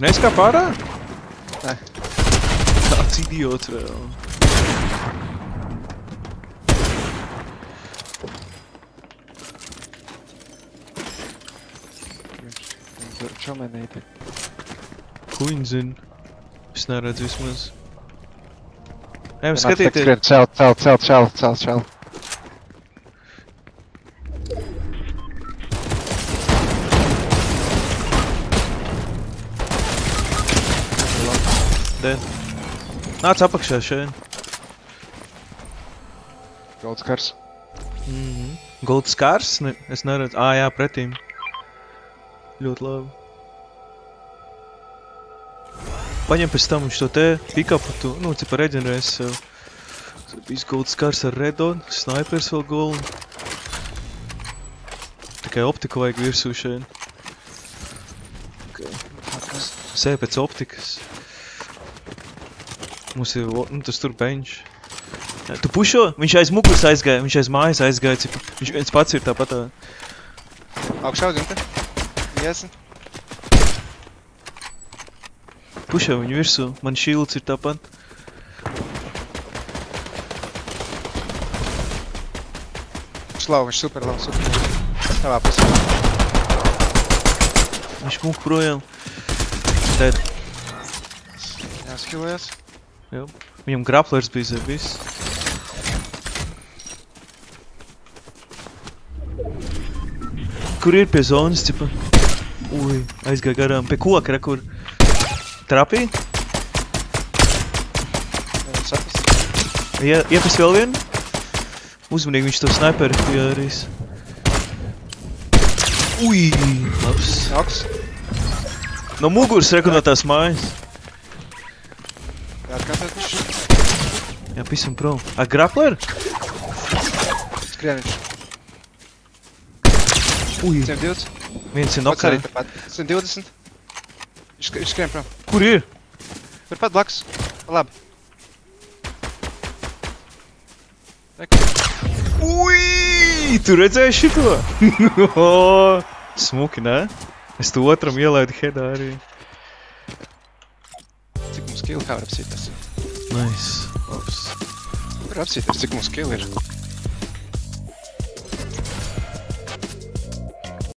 Neskāp ārā? Nē. Tāds idiots vēl. Čomenīti. Ko viņi zina? Es neredzu vismaz. Vienāds skatieties. Celt, celt, celt, celt, celt, celt. Dead. Nāc apakšā šeit. Golds kars. Mhm. Gold skars? Ne, es neredzu. Ā, jā, pretīm. Ļoti labi. Paņem pēc tam viņš to te pikapu, tu, nu, cipa reģenerēs sev. Viss gold skars ar redon, snipers vēl gold. Tikai optiku vajag virsū šeit. Sēj pēc optikas. Mums ir, nu, tas tur bench. Tu pušo? Viņš aiz muguras aizgāja, viņš aiz mājas aizgāja, cipa. Viņš viens pats ir tāpat. tā. Augšā, Gunter. Iesi. Pušo viņu virsū, man shields ir tāpat. Slau, viņš super labi, super labi. Tavā pusē. Viņš muk projām. Dead. Jāskilēs. Viņam graplers bija zem viss. Kur ir pie zonas, cipa? Ui, aizgāja garām. Pie koka, re, kur? Trapī? Ie, iepis vēl vienu? Uzmanīgi viņš to sniperi pieārīs. Ui, labs. Augs. No muguras reku no tās mājas. Jā, pisam prom. A, grapler? Skrien viņš. Ui, 120. viens ir Pats arī nokā. tāpat. 120. Viņš, sk- viņš skrien prom. Kur ir? Turpat blakus. Pa Labi. Reku. Ui, tu redzēji šito? O, Smuki, ne? Es tu otram ielaidu headā arī. Cik mums kill kā var apsīties? Nice. Labs. Var apsīties, cik mums kill ir.